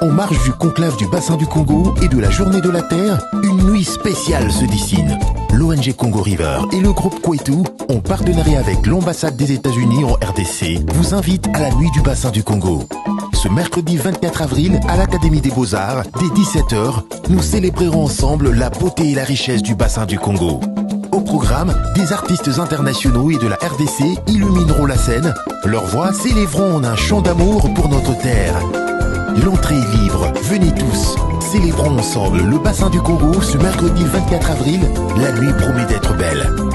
en marge du conclave du bassin du Congo et de la journée de la Terre, une nuit spéciale se dessine. L'ONG Congo River et le groupe Kwetu, en partenariat avec l'ambassade des États-Unis en RDC, vous invitent à la nuit du bassin du Congo. Ce mercredi 24 avril, à l'Académie des Beaux-Arts, dès 17h, nous célébrerons ensemble la beauté et la richesse du bassin du Congo. Au programme, des artistes internationaux et de la RDC illumineront la scène. Leurs voix s'élèveront en un chant d'amour pour notre terre. L'entrée est libre, venez tous. Célébrons ensemble le bassin du Congo ce mercredi 24 avril. La nuit promet d'être belle.